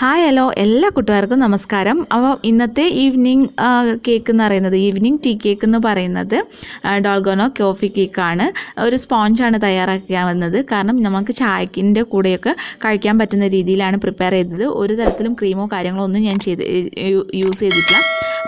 Hi hello എല്ലാ കൂട്ടുകാർക്കും നമസ്കാരം. അപ്പോൾ ഇന്നത്തെ ഈവനിങ് കേക്ക് എന്ന് പറയുന്നത് ഈവനിങ് ടീ കേക്ക് എന്ന് പറയുന്നത് ഡോൾഗോനോ കോഫി കേക്കാണ് ഒരു സ്പോഞ്ചാണ് തയ്യാറാക്കാവുന്നത് കാരണം നമുക്ക് ചായക്കിന്റെ കൂടെയൊക്കെ കഴിക്കാൻ പറ്റുന്ന രീതിയിലാണ് പ്രിപ്പയർ ചെയ്തത്. ഒരു തരത്തിലും ക്രീമോ കാര്യങ്ങളോ ഒന്നും ഞാൻ ചെയ്ത് യൂസ് ചെയ്തിട്ടില്ല.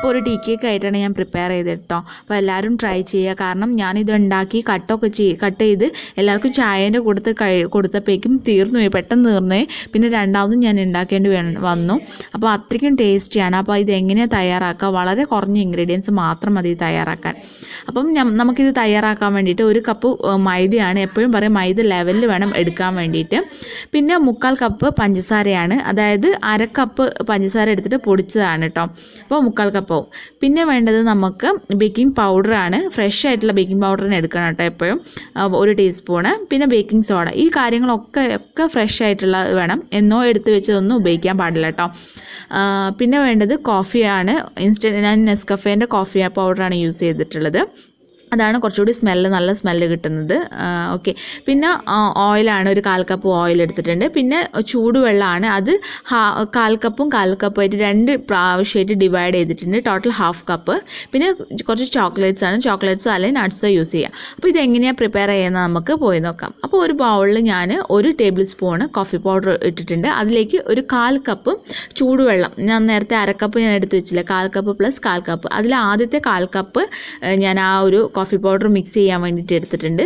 അപ്പോൾ ഒരു ടീ കേക്ക് ആയിട്ടാണ് ഞാൻ പ്രിപ്പയർ ചെയ്തത് കേട്ടോ. അപ്പോൾ എല്ലാവരും ട്രൈ ചെയ്യുക. കാരണം ഞാനിത് ഉണ്ടാക്കി കട്ടൊക്കെ ചെയ്ത് കട്ട് ചെയ്ത് എല്ലാവർക്കും ചായേന്റെ കൊടുത്ത് കഴി കൊടുത്തപ്പോഴേക്കും തീർന്നു പോയി. പെട്ടെന്ന് തീർന്നു പിന്നെ രണ്ടാമതും ഞാൻ ഉണ്ടാക്കേണ്ടി വന്നു. അപ്പോൾ അത്രയ്ക്കും ടേസ്റ്റിയാണ് അപ്പോൾ ഇത് എങ്ങനെയാണ് തയ്യാറാക്കുക? വളരെ കുറഞ്ഞ ഇൻഗ്രീഡിയൻസ് മാത്രം മതി തയ്യാറാക്കാൻ. അപ്പം നമുക്കിത് തയ്യാറാക്കാൻ വേണ്ടിയിട്ട് ഒരു കപ്പ് മൈദയാണ്. എപ്പോഴും പറയും മൈദ ലെവലിൽ വേണം എടുക്കാൻ വേണ്ടിയിട്ട്. പിന്നെ മുക്കാൽ കപ്പ് പഞ്ചസാരയാണ്. അതായത് അര കപ്പ് പഞ്ചസാര എടുത്തിട്ട് പൊടിച്ചതാണ് കേട്ടോ. അപ്പോൾ മുക്കാൽ കപ്പാവും പിന്നെ വേണ്ടത് നമുക്ക് ബേക്കിംഗ് പൗഡറാണ് ഫ്രഷ് ആയിട്ടുള്ള ബേക്കിംഗ് പൗഡറിന് എടുക്കണം കേട്ടോ എപ്പോഴും. ഒരു ടീസ്പൂണ് പിന്നെ ബേക്കിംഗ് സോഡ ഈ കാര്യങ്ങളൊക്കെ ഒക്കെ ഫ്രഷ് ആയിട്ടുള്ള വേണം. എന്നോ എടുത്ത് വെച്ചതൊന്നും ഉപയോഗിക്കാൻ പാടില്ല കേട്ടോ. പിന്നെ വേണ്ടത് കോഫിയാണ് ഇൻസ്റ്റന്റ് ഞാൻ നെസ്കഫേന്റെ കോഫി പൗഡറാണ് യൂസ് ചെയ്തിട്ടുള്ളത്. അതാണ് കുറച്ചുകൂടി സ്മെല്ല് നല്ല സ്മെല്ല് കിട്ടുന്നത്. ഓക്കെ. പിന്നെ ഓയിലാണ് ഒരു കാൽ കപ്പ് ഓയിൽ എടുത്തിട്ടുണ്ട്. പിന്നെ ചൂടുവെള്ളമാണ്. അത് കാൽ കപ്പും കാൽ കപ്പുമായിട്ട് രണ്ട് പ്രാവശ്യമായിട്ട് ഡിവൈഡ് ചെയ്തിട്ടുണ്ട്. Total half cup. പിന്നെ കുറച്ച് ചോക്ലേറ്റ്സ് ആണ്. ചോക്ലേറ്റ്സോ അല്ലെങ്കിൽ നട്ട്സോ യൂസ് ചെയ്യുക അപ്പോൾ ഇതെങ്ങനെയാണ് പ്രിപ്പയർ ചെയ്യുന്നത് നമുക്ക് പോയി നോക്കാം. അപ്പോൾ ഒരു ബൗളിൽ ഞാൻ ഒരു ടേബിൾ സ്പൂണ് കോഫി പൗഡർ ഇട്ടിട്ടുണ്ട്. അതിലേക്ക് ഒരു കാൽ കപ്പ് ചൂടുവെള്ളം. ഞാൻ നേരത്തെ അരക്കപ്പ് ഞാൻ എടുത്ത് വെച്ചില്ല. കാൽ കപ്പ് പ്ലസ് കാൽ കപ്പ്. അതിൽ ആദ്യത്തെ കാൽ കപ്പ് ഞാൻ ആ ഒരു കോഫി പൗഡർ മിക്സ് ചെയ്യാൻ വേണ്ടിയിട്ട് എടുത്തിട്ടുണ്ട്.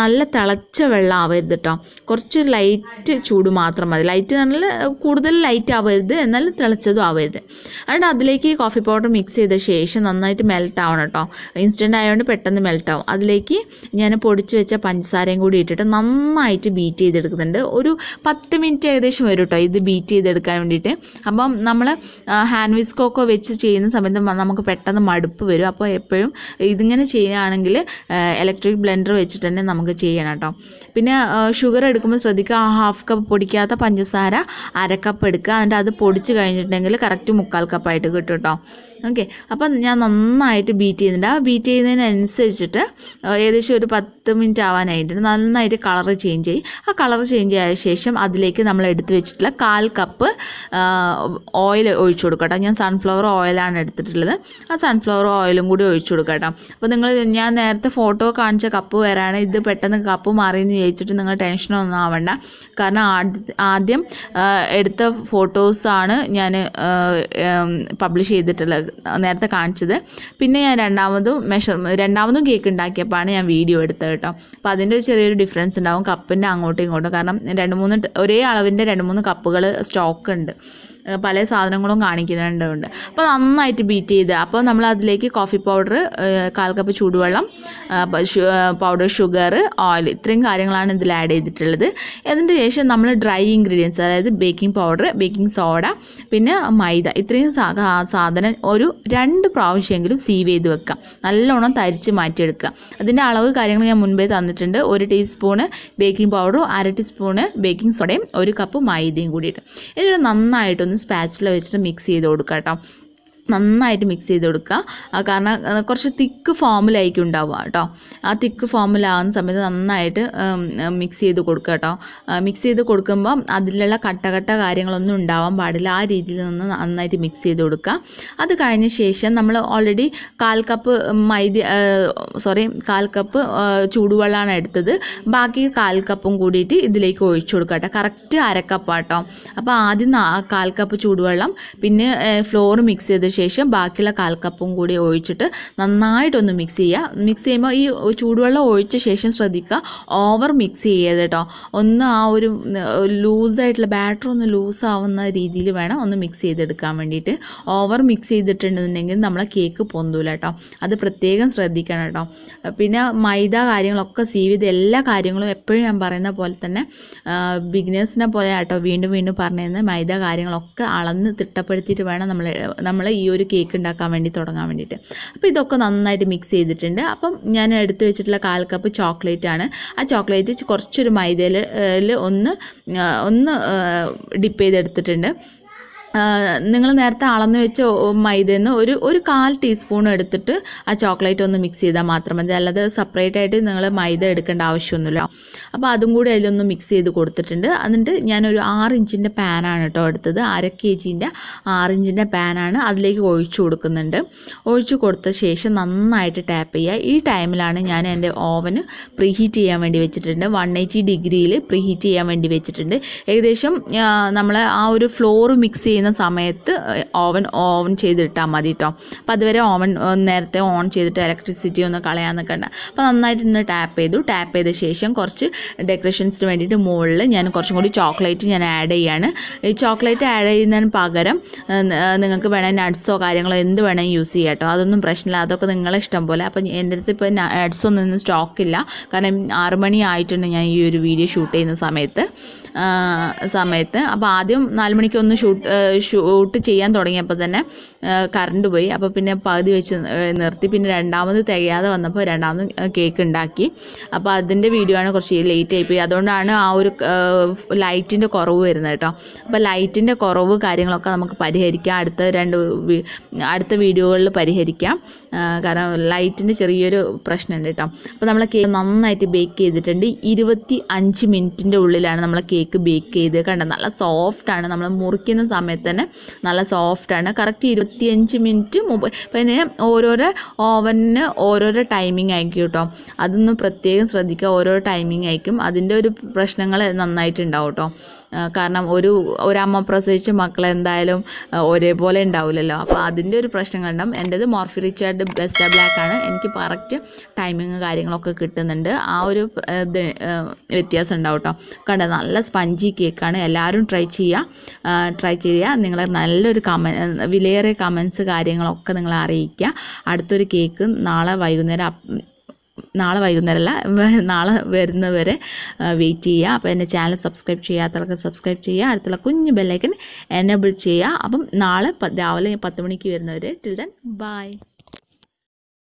നല്ല തിളച്ച വെള്ളം ആവരുത് കേട്ടോ കുറച്ച് ലൈറ്റ് ചൂട് മാത്രം മതി. ലൈറ്റ് നല്ല കൂടുതൽ ലൈറ്റ് ആവരുത് എന്നാൽ തിളച്ചതും ആവരുത്. അതുകൊണ്ട് അതിലേക്ക് കോഫി പൗഡർ മിക്സ് ചെയ്ത ശേഷം നന്നായിട്ട് മെൽറ്റ് ആവണം കേട്ടോ ഇൻസ്റ്റന്റ് ആയതുകൊണ്ട് പെട്ടെന്ന് മെൽറ്റ് ആവും. അതിലേക്ക് ഞാൻ പൊടിച്ച് വെച്ച പഞ്ചസാരയും കൂടി ഇട്ടിട്ട് നന്നായിട്ട് ബീറ്റ് ചെയ്തെടുക്കുന്നുണ്ട്. ഒരു പത്ത് മിനിറ്റ് ഏകദേശം വരും കേട്ടോ ഇത് ബീറ്റ് ചെയ്തെടുക്കാൻ വേണ്ടിയിട്ട്. അപ്പം നമ്മൾ ഹാൻഡ് വിസ്കോക്കോ വെച്ച് ചെയ്യുന്ന സമയത്ത് നമുക്ക് പെട്ടെന്ന് മടുപ്പ് വരും. അപ്പോൾ എപ്പോഴും ഇതിങ്ങനെ ചെയ്യുകയാണെങ്കിൽ ഇലക്ട്രിക് ബ്ലെൻഡർ വെച്ചിട്ട് തന്നെ നമുക്ക് ചെയ്യണം കേട്ടോ. പിന്നെ ഷുഗർ എടുക്കുമ്പോൾ ശ്രദ്ധിക്കുക ആ ഹാഫ് കപ്പ് പൊടിക്കാത്ത പഞ്ചസാര അര കപ്പ് എടുക്കുക. എന്നിട്ട് അത് പൊടിച്ച് കഴിഞ്ഞിട്ടുണ്ടെങ്കിൽ കറക്റ്റ് മുക്കാൽ കപ്പായിട്ട് കിട്ടും കേട്ടോ. ഓക്കെ അപ്പം ഞാൻ നന്നായിട്ട് ബീറ്റ് ചെയ്യുന്നുണ്ട്. ആ ബീറ്റ് ചെയ്യുന്നതിനനുസരിച്ചിട്ട് ഏകദേശം ഒരു പത്ത് മിനിറ്റ് ആവാനായിട്ട് നന്നായിട്ട് കളർ ചേഞ്ച് ചെയ്യും. ആ കളർ ചേഞ്ച് ആയ ശേഷം അതിലേക്ക് നമ്മൾ എടുത്ത് വെച്ചിട്ടുള്ള കാൽ കപ്പ് ഓയിൽ ഒഴിച്ചു കൊടുക്കാം കേട്ടോ. ഞാൻ സൺഫ്ലവർ ഓയിലാണ് എടുത്തിട്ടുള്ളത്. ആ സൺഫ്ലവർ ഓയിലും കൂടി ഒഴിച്ചു കൊടുക്കാം കേട്ടോ. അപ്പോൾ നിങ്ങൾ ഞാൻ നേരത്തെ ഫോട്ടോ കാണിച്ച കപ്പ് വരാണ് ഇത് പെട്ടെന്ന് കപ്പ് മാറിയെന്ന് ചോദിച്ചിട്ട് നിങ്ങൾ ടെൻഷനൊന്നും ആവണ്ട. കാരണം ആദ്യം എടുത്ത ഫോട്ടോസാണ് ഞാൻ പബ്ലിഷ് ചെയ്തിട്ടുള്ളത് നേരത്തെ കാണിച്ചത്. പിന്നെ ഞാൻ രണ്ടാമതും മെഷർ രണ്ടാമതും കേക്ക് ഉണ്ടാക്കിയപ്പോഴാണ് ഞാൻ വീഡിയോ എടുത്തത് കേട്ടോ. അപ്പോൾ അതിന്റെ ഒരു ചെറിയൊരു ഡിഫറൻസ് ഉണ്ടാവും കപ്പിന്റെ അങ്ങോട്ടും ഇങ്ങോട്ടും. കാരണം രണ്ട് മൂന്ന് ഒരേ അളവിന്റെ രണ്ട് മൂന്ന് കപ്പുകൾ സ്റ്റോക്ക് ഉണ്ട്. പല സാധനങ്ങളും കാണിക്കുന്നുണ്ട് അപ്പോൾ നന്നായിട്ട് ബീറ്റ് ചെയ്ത്. അപ്പോൾ നമ്മൾ അതിലേക്ക് കോഫി പൗഡർ കാൽ കപ്പ് ചൂടുവെള്ളം പൗഡർ ഷുഗർ ഓയിൽ ഇത്രയും കാര്യങ്ങളാണ് ഇതിൽ ആഡ് ചെയ്തിട്ടുള്ളത്. അതിന്റെ ശേഷം നമ്മൾ ഡ്രൈ ഇൻഗ്രീഡിയൻസ് അതായത് ബേക്കിംഗ് പൗഡർ ബേക്കിംഗ് സോഡ പിന്നെ മൈദ ഇത്രയും സാധനം ഒരു രണ്ട് പ്രാവശ്യമെങ്കിലും സീവ് ചെയ്ത് വെക്കാം നല്ലോണം തരിച്ച് മാറ്റിയെടുക്കുക. അതിന്റെ അളവ് കാര്യങ്ങൾ ഞാൻ മുൻപേ തന്നിട്ടുണ്ട്. ഒരു ടീസ്പൂണ് ബേക്കിംഗ് പൗഡറും അര ടീസ്പൂണ് ബേക്കിംഗ് സോഡയും ഒരു കപ്പ് മൈദയും കൂടിയിട്ട്. ഇതിൽ നന്നായിട്ടൊന്ന് സ്പാച്ചില വെച്ചിട്ട് മിക്സ് ചെയ്ത് കൊടുക്കുക കേട്ടോ നന്നായിട്ട് മിക്സ് ചെയ്ത് കൊടുക്കുക. കാരണം കുറച്ച് തിക്ക് ഫോമിലായിരിക്കും ഉണ്ടാവുക കേട്ടോ. ആ തിക്ക് ഫോമിലാവുന്ന സമയത്ത് നന്നായിട്ട് മിക്സ് ചെയ്ത് കൊടുക്കുക കേട്ടോ. മിക്സ് ചെയ്ത് കൊടുക്കുമ്പോൾ അതിലുള്ള കട്ട കട്ട കാര്യങ്ങളൊന്നും ഉണ്ടാവാൻ പാടില്ല. ആ രീതിയിൽ നിന്ന് നന്നായിട്ട് മിക്സ് ചെയ്ത് കൊടുക്കുക. അത് കഴിഞ്ഞ ശേഷം നമ്മൾ ഓൾറെഡി കാൽ കപ്പ് മൈദ സോറി കാൽ കപ്പ് ചൂടുവെള്ളമാണ് എടുത്തത്. ബാക്കി കാൽ കപ്പും കൂടിയിട്ട് ഇതിലേക്ക് ഒഴിച്ചു കൊടുക്കുക കേട്ടോ. കറക്റ്റ് അരക്കപ്പാട്ടോ അപ്പോൾ ആദ്യം കാൽ കപ്പ് ചൂടുവെള്ളം പിന്നെ ഫ്ലോർ മിക്സ് ചെയ്ത ശേഷം ബാക്കിയുള്ള കാൽക്കപ്പും കപ്പും കൂടി ഒഴിച്ചിട്ട് നന്നായിട്ടൊന്ന് മിക്സ് ചെയ്യുക. മിക്സ് ചെയ്യുമ്പോൾ ഈ ചൂടുവെള്ളം ഒഴിച്ച ശേഷം ശ്രദ്ധിക്കുക. ഓവർ മിക്സ് ചെയ്യരുത് കേട്ടോ. ഒന്ന് ആ ഒരു ലൂസായിട്ടുള്ള ബാറ്റർ ഒന്ന് ലൂസ് ആവുന്ന രീതിയിൽ വേണം ഒന്ന് മിക്സ് ചെയ്തെടുക്കാൻ വേണ്ടിയിട്ട്. ഓവർ മിക്സ് ചെയ്തിട്ടുണ്ടെന്നുണ്ടെങ്കിൽ നമ്മളെ കേക്ക് പൊന്തൂല കേട്ടോ. അത് പ്രത്യേകം ശ്രദ്ധിക്കണം കേട്ടോ. പിന്നെ മൈദ കാര്യങ്ങളൊക്കെ സീവ് ചെയ്ത് എല്ലാ കാര്യങ്ങളും എപ്പോഴും ഞാൻ പറയുന്ന പോലെ തന്നെ ബിഗിനേഴ്സിനെ പോലെ കേട്ടോ വീണ്ടും വീണ്ടും പറഞ്ഞു മൈദ കാര്യങ്ങളൊക്കെ അളന്ന് തിട്ടപ്പെടുത്തിയിട്ട് വേണം നമ്മൾ നമ്മൾ ഒരു കേക്ക് ഉണ്ടാക്കാൻ വേണ്ടി തുടങ്ങാൻ വേണ്ടിയിട്ട്. അപ്പോൾ ഇതൊക്കെ നന്നായിട്ട് മിക്സ് ചെയ്തിട്ടുണ്ട്. അപ്പം ഞാൻ എടുത്തു വെച്ചിട്ടുള്ള കാൽ കപ്പ് ചോക്ലേറ്റ് ആണ്. ആ ചോക്ലേറ്റ് കുറച്ചൊരു മൈദയിൽ ഒന്ന് ഒന്ന് ഡിപ്പ് ചെയ്തെടുത്തിട്ടുണ്ട്. നിങ്ങൾ നേരത്തെ അളന്ന് വെച്ച മൈദയിൽ ഒരു ഒരു കാൽ ടീസ്പൂൺ എടുത്തിട്ട് ആ ചോക്ലേറ്റ് ഒന്ന് മിക്സ് ചെയ്താൽ മാത്രം മതി. അല്ലാതെ സെപ്പറേറ്റ് ആയിട്ട് നിങ്ങൾ മൈദ എടുക്കേണ്ട ആവശ്യമൊന്നുമില്ല. അപ്പോൾ അതും കൂടി അതിലൊന്ന് മിക്സ് ചെയ്ത് കൊടുത്തിട്ടുണ്ട്. എന്നിട്ട് ഞാനൊരു ആറ് ഇഞ്ചിന്റെ പാനാണ് കേട്ടോ എടുത്തത്. അര കെ ജീന്റെ ആറ് ഇഞ്ചിന്റെ പാനാണ് അതിലേക്ക് ഒഴിച്ചു കൊടുക്കുന്നുണ്ട്. ഒഴിച്ചു കൊടുത്ത ശേഷം നന്നായിട്ട് ടാപ്പ് ചെയ്യുക. ഈ ടൈമിലാണ് ഞാൻ എന്റെ ഓവന് പ്രീഹീറ്റ് ചെയ്യാൻ വേണ്ടി വെച്ചിട്ടുണ്ട്. വൺ എയ്റ്റി ഡിഗ്രിയിൽ പ്രീഹീറ്റ് ചെയ്യാൻ വേണ്ടി വെച്ചിട്ടുണ്ട്. ഏകദേശം നമ്മൾ ആ ഒരു ഫ്ലോർ മിക്സ് ചെയ്യുന്ന സമയത്ത് ഓവൻ ഓൺ ചെയ്തിട്ടാൽ മതി കേട്ടോ അപ്പോൾ അതുവരെ ഓവൻ നേരത്തെ ഓൺ ചെയ്തിട്ട് ഇലക്ട്രിസിറ്റി ഒന്ന് കളയാൻ നിൽക്കണ്ട അപ്പോൾ നന്നായിട്ട് ഇന്ന് ടാപ്പ് ചെയ്തു. ടാപ്പ് ചെയ്ത ശേഷം കുറച്ച് ഡെക്കറേഷൻസിന് വേണ്ടിയിട്ട് മുകളിൽ ഞാൻ കുറച്ചും കൂടി ചോക്ലേറ്റ് ഞാൻ ആഡ് ചെയ്യാണ്. ഈ ചോക്ലേറ്റ് ആഡ് ചെയ്യുന്നതിന് പകരം നിങ്ങൾക്ക് വേണമെങ്കിൽ നട്ട്സോ കാര്യങ്ങളോ എന്ത് വേണമെങ്കിൽ യൂസ് ചെയ്യാം കേട്ടോ അതൊന്നും പ്രശ്നമില്ല. അതൊക്കെ നിങ്ങളെ ഇഷ്ടം പോലെ. അപ്പോൾ എന്റെ അടുത്ത് ഇപ്പോൾ നട്ട്സ് ഒന്നും ഇന്ന് സ്റ്റോക്കില്ല കാരണം ആറ് മണി ആയിട്ടുണ്ട് ഞാൻ ഈ ഒരു വീഡിയോ ഷൂട്ട് ചെയ്യുന്ന സമയത്ത് സമയത്ത്. അപ്പോൾ ആദ്യം നാല് മണിക്കൊന്ന് ഷൂട്ട് ഷൂട്ട് ചെയ്യാൻ തുടങ്ങിയപ്പോൾ തന്നെ കറണ്ട് പോയി. അപ്പോൾ പിന്നെ പകുതി വെച്ച് നിർത്തി. പിന്നെ രണ്ടാമത് തികയാതെ വന്നപ്പോൾ രണ്ടാമത് കേക്ക് ഉണ്ടാക്കി. അപ്പോൾ അതിന്റെ വീഡിയോ ആണ് കുറച്ച് ലേറ്റ് ആയിപ്പോയി അതുകൊണ്ടാണ് ആ ഒരു ലൈറ്റിന്റെ കുറവ് വരുന്നത് കേട്ടോ. അപ്പോൾ ലൈറ്റിന്റെ കുറവ് കാര്യങ്ങളൊക്കെ നമുക്ക് പരിഹരിക്കാം. അടുത്ത രണ്ട് അടുത്ത വീഡിയോകളിൽ പരിഹരിക്കാം. കാരണം ലൈറ്റിന്റെ ചെറിയൊരു പ്രശ്നമുണ്ട് കേട്ടോ. അപ്പോൾ നമ്മൾ കേക്ക് നന്നായിട്ട് ബേക്ക് ചെയ്തിട്ടുണ്ട്. ഇരുപത്തി അഞ്ച് മിനിറ്റിന്റെ ഉള്ളിലാണ് നമ്മൾ കേക്ക് ബേക്ക് ചെയ്ത് കണ്ടത് നല്ല സോഫ്റ്റാണ് നമ്മൾ മുറിക്കുന്ന സമയത്ത് തന്നെ നല്ല സോഫ്റ്റാണ് കറക്റ്റ് ഇരുപത്തിയഞ്ച് മിനിറ്റ് മുമ്പ് പിന്നെ ഓരോരോ ഓവനിന് ഓരോരോ ടൈമിംഗ് ആയിരിക്കും കേട്ടോ അതൊന്ന് പ്രത്യേകം ശ്രദ്ധിക്കുക. ഓരോ ടൈമിംഗ് ആയിരിക്കും. അതിന്റെ ഒരു പ്രശ്നങ്ങൾ നന്നായിട്ടുണ്ടാവും കേട്ടോ കാരണം ഒരു ഒരമ്മ പ്രസവിച്ച മക്കൾ എന്തായാലും ഒരേപോലെ ഉണ്ടാവില്ലല്ലോ. അപ്പോൾ അതിന്റെ ഒരു പ്രശ്നങ്ങളുണ്ടാവും എന്റെത് മോർഫി റിച്ചാർഡ് ബെസ്റ്റ് ബ്ലാക്ക് ആണ്. എനിക്ക് കറക്റ്റ് ടൈമിങ് കാര്യങ്ങളൊക്കെ കിട്ടുന്നുണ്ട്. ആ ഒരു ഇത് വ്യത്യാസം ഉണ്ടാവും കേട്ടോ കണ്ടത് നല്ല സ്പഞ്ചി കേക്കാണ് എല്ലാവരും ട്രൈ ചെയ്യുക ട്രൈ ചെയ്യുക നിങ്ങൾ നല്ലൊരു കമ വിലയേറിയ കമൻസ് കാര്യങ്ങളൊക്കെ നിങ്ങൾ അറിയിക്കുക. അടുത്തൊരു കേക്ക് നാളെ വൈകുന്നേരം നാളെ വൈകുന്നേരമല്ല നാളെ വരുന്നവരെ വെയിറ്റ് ചെയ്യുക. അപ്പോൾ എന്റെ ചാനൽ സബ്സ്ക്രൈബ് ചെയ്യാത്തവർക്ക് സബ്സ്ക്രൈബ് ചെയ്യുക. അടുത്തുള്ള കുഞ്ഞ് ബെല്ലൈക്കൻ എനേബിൾ ചെയ്യുക. അപ്പം നാളെ രാവിലെ പത്ത് മണിക്ക് വരുന്നവരെ ടിൽ ദെൻ ബൈ